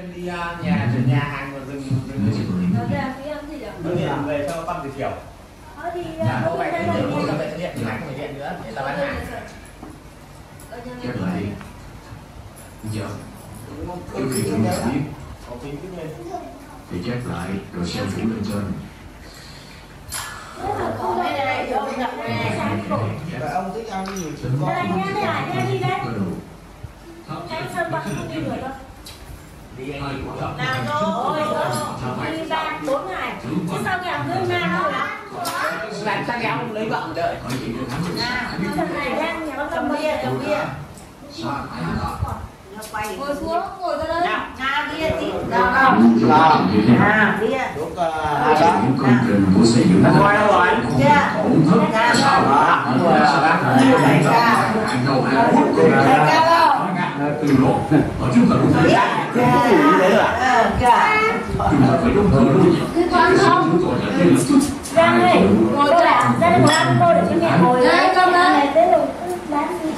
lên đi à, nhà nhà hàng mà dừng dừng dừng Nó ra phía ăn gì ạ? Tôi điện về cho con từ chiều Nó đi Nhà ra bố mẹ thì đây không cần phải điện thì anh phải điện nữa để tao bán hàng. Nhà Chép mình. lại Giờ. Có Trước khi chúng ta biết Thì chép lại rồi xem phủ lên trên. Gặp này. Và ông thích ăn cái gì thì Tính con Đây, nha, đây là đi đủ Cái sân bạc không đi được đâu. Nào rồi, đi ba, bốn ngày. Chứ sao kèm với ma đâu là? Làm sao kéo lấy vợ đợi Nào, thằng này đang nhà con cầm bia, cầm bia. Ngồi xuống, ngồi ra đây. Nga bia tí. Nào, nào. Nào. Như thế nào À, bia. Dựng Nó coi đâu rồi? Chưa? Ổn thức Nga Sao đâu? đó Ở ngoài sao đó Đại ca. Ăn đâu ăn hút Đại ca đâu? Từ lộ Ở chúng ta đúng thế Chưa? Ờ? Chúng ta phải đúng thứ đúng Cứ con không. Là cái là Giang ơi, ngồi đây ạ. Ra đây ngồi ăn cô để cho mẹ ngồi. Đây, con đây. Này, tới rồi, cứ bán đi.